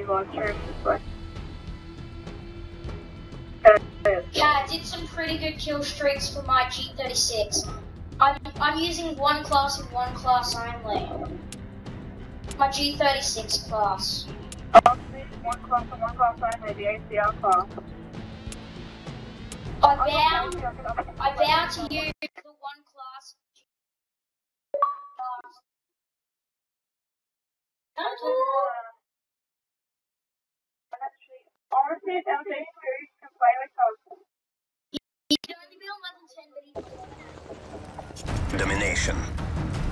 you live stream this. Yeah, I did some pretty good kill streaks for my G36. I'm, I'm using one class and one class only. My G36 class. Oh, one class and one class only, the ACR class. I bound, I bound to use only be on level 10, but he Domination.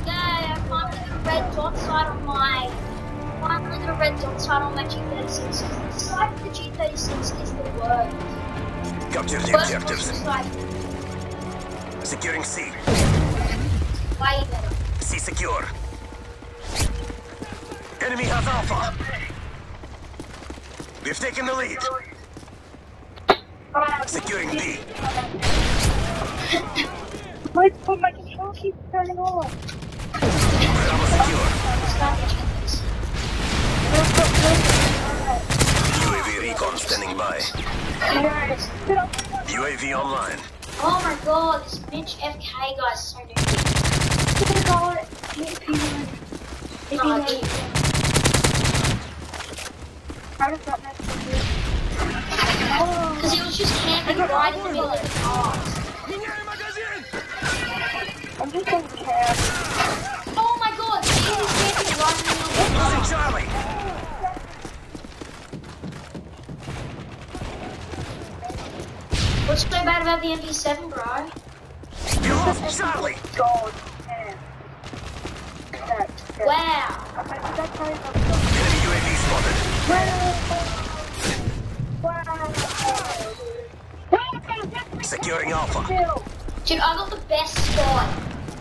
Yeah, I finally got a red dot sight on my. Finally got a red dot sight on my G36. The sight of the G36 is the worst. Capture the First objectives. Securing C. way better. C secure. Enemy has Alpha. We've taken the lead. Securing B. My, but my control keeps turning off. Bravo secure. Start the G36. UAV recon standing by. UAV online. Oh my god, this Mitch FK guy's so new. No, he- oh, How does that mess with you? Because he was just camping right in the middle of the cars. I'm just to care. Oh my god, he was camping right in the middle of the cars. Charlie. What's so bad about the MP7, bro? We lost Charlie. God. Man. Wow. I- I- that's how it's- Enemy UAV spotted. Wow. Securing Alpha. Dude, I got the best spot.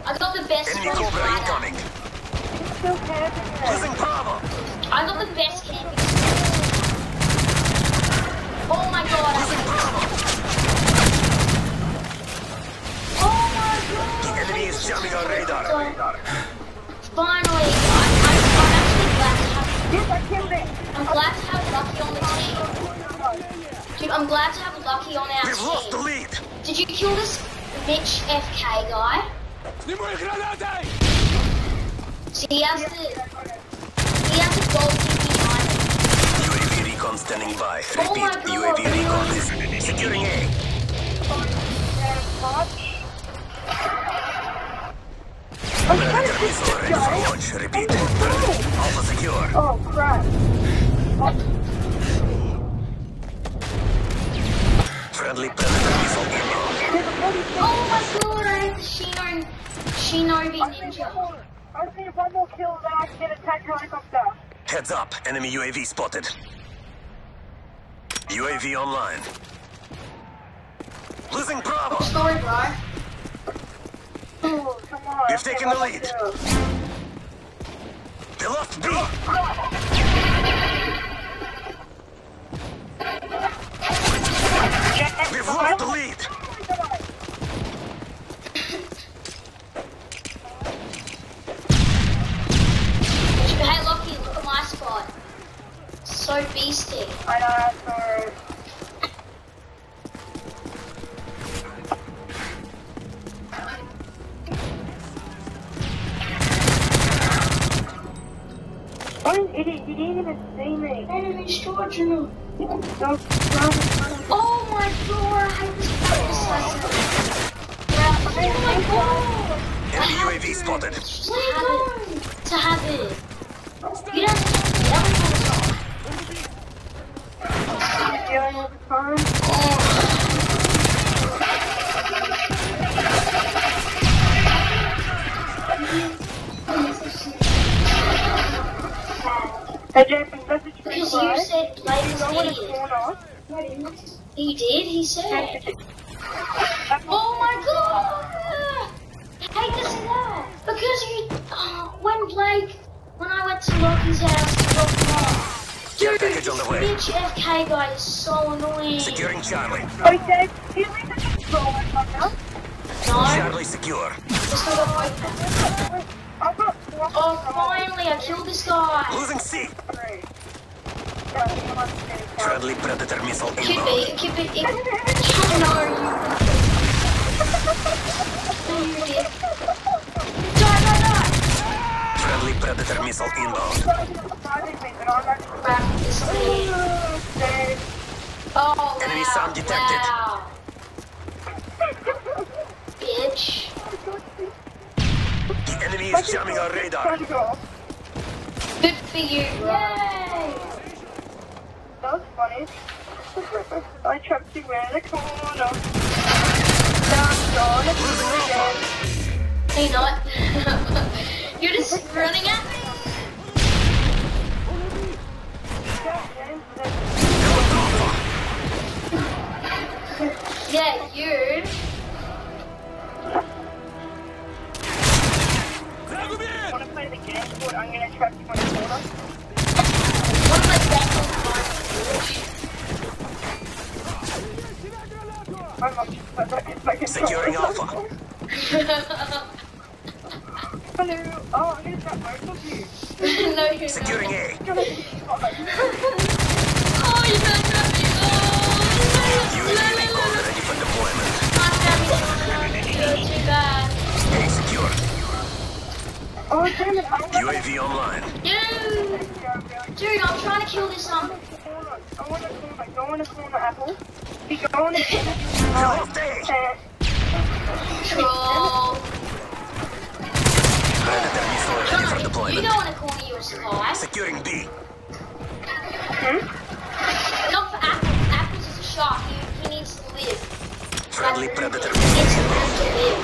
I got the best Enemy spot. Cobra right incoming. it's still Losing Bravo. I got the best camping spot. Oh my god, I Losing Bravo. Oh my god! The enemy is jamming our radar. Finally, I'm, I'm, I'm actually glad to have. Yes, I killed it. I'm glad to have Lucky on the team. Dude, I'm glad to have Lucky on our We've lost the team. lead. Did you kill this Mitch FK guy? See, he has the he has the gold team behind him. UAV recon standing by. Oh my Repeat, God. UAV recon is securing A. American missile ready for launch. Repeat. Alpha secure. Oh crap. Friendly Predator missile inbound. Oh I just one more kill. Heads up. Enemy UAV spotted. UAV online. Losing Bravo. Sorry, bro. Oh, come on. We've taken the lead. They lost B. We've lost the lead. Hey, Lucky, look at my spot. So beasty. I know, I'm. What an idiot, you didn't even see me. Enemy storage room. Don't run in front of me. Oh my god, I hate this fucking Oh my god! I Enemy have UAV to- spotted. To have it. To have it. You don't have to Oh. Hey, Because you said play this? He did, he said. Oh my god! Hate to see that. Because you, oh, when Blake, when I went to Loki's house to off, Care dude, package on the way. this bitch FK guy is so annoying. Securing Charlie. Dave, do you leave the controller on now? No, Charlie secure. it's not a open. I've got four Oh, finally, I killed this guy. Losing C. three. Friendly Predator missile Could be, inbound. it could be, it, no, you, no, you did. Predator missile inbound. Crap, this thing. Oh, Enemy wow, sound detected. Wow. Bitch. The enemy is jamming our radar. Good for you. Yay! That was funny. I trapped you in the corner. Down, down, again. Hey, not. You're just running at me. Yeah, you. Want to play the game, but I'm gonna trap you in the corner. One of my best ones. My mom just put that in my controller. Securing Alpha. Hello. Oh, I'm gonna both of you. no, you're Securing not. A. Oh. Oh, recon ready for deployment. can't. You're too bad. A secure. Oh, damn it. UAV online. Dude, dude, I'm trying to kill this um. I want to Apple. Going. And Troll. Predator missile ready for Johnny, you deployment. don't want to call me your spy. Securing B. Hmm? Not for Apple. Apple's is a shark. He, he needs to live. Friendly Predator He needs to live to live.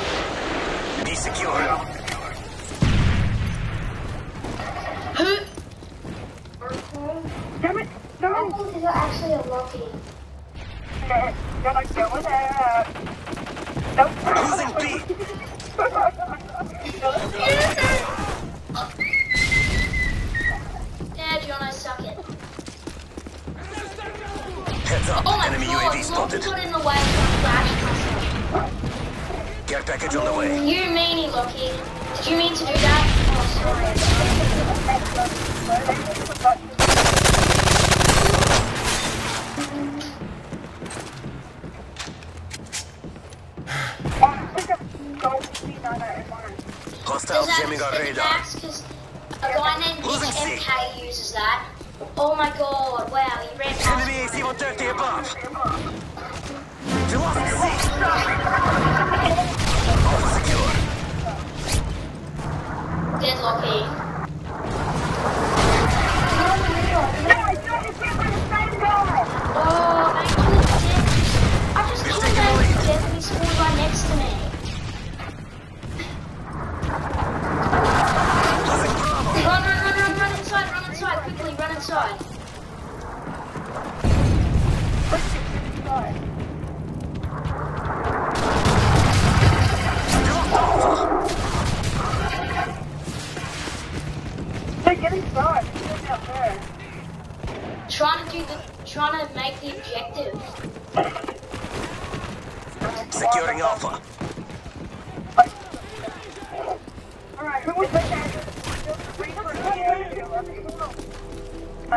B secure. Who? damn it. No. Apple is actually a lucky. You're like going there. Nope. Losing B. Yeah, John, I suck it. Heads up. Oh my Enemy god, UAV spotted. got in the way of flash. Care package on the way. You meanie, Loki. Did you mean to do that? Oh, sorry. Hostiles jamming our fit radar. Max? A guy named MK uses that. Oh my god, wow, he ran past Enemy me. AC-130 above. We lost C. Alpha secure. Dead getting started. They're out there. Trying to do the, trying to make the objective. Securing Alpha. Alright, who was that?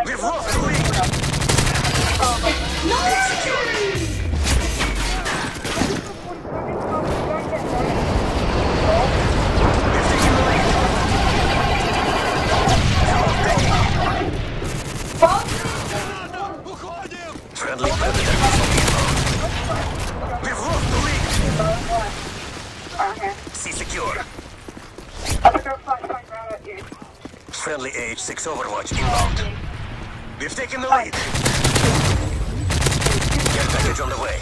We've lost the lead. A We've taken the lead. Care package on the way.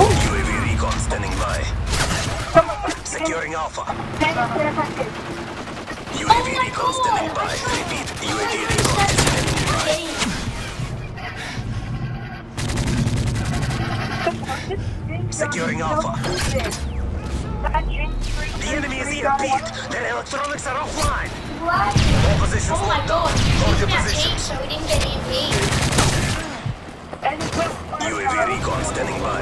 UAV recon standing by. Securing Alpha. UAV recon standing by. Repeat, UAV recon standing by. Securing Alpha. The enemy is EMP'd. Their electronics are offline. Oh my god, Hold he's your in our team positions. so we didn't get EMP. UAV recon standing by.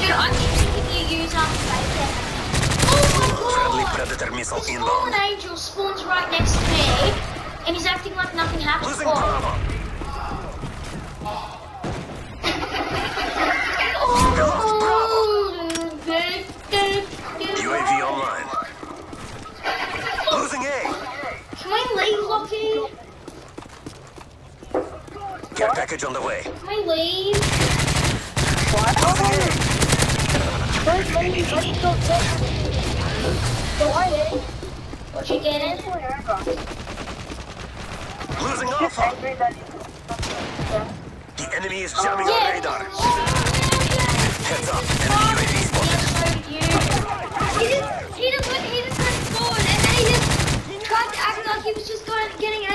Dude, I think if you use Predator missile This inbound. fallen angel spawns right next to me, and he's acting like nothing happened. Losing Oh, Bravo. Package on the way. Can we leave? Losing A. Where's Lady? Let's go get So I did. What you getting? Cancel your airdrop. Losing Alpha. The enemy is jamming our Yeah. radar. Heads up. He just, he just he just and then he just tried to act like he was just going, getting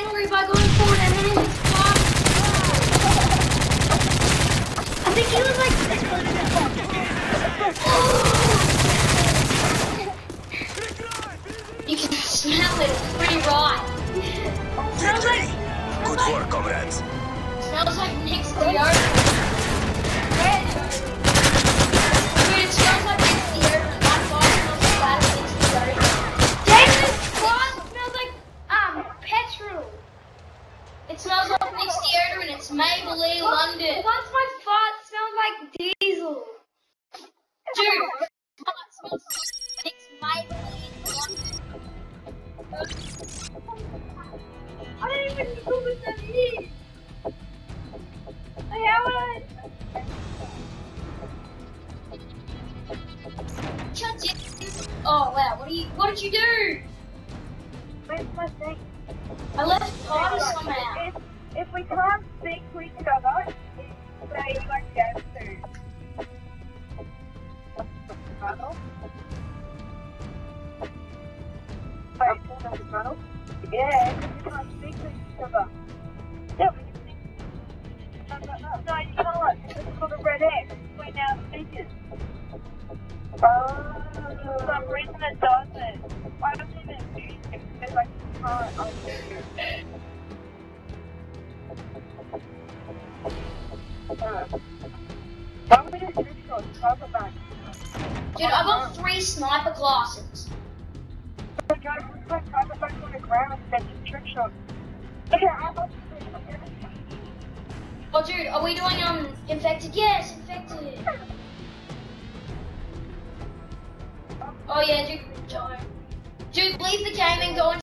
what do you what did you do? Where's my thing? I left somehow. If, if we can't speak to each other, say like go to tunnel. Wait, pull down the tunnel? Yeah, if we can't speak to each other. Yeah, we can speak. No, no, no, no, you know what? It's called a red X. We're now speakers. Oh, for some reason it does Dude, I got three sniper to Oh dude, are we doing um infected? Yes, infected. Oh yeah, dude, don't. Dude, leave the game and go and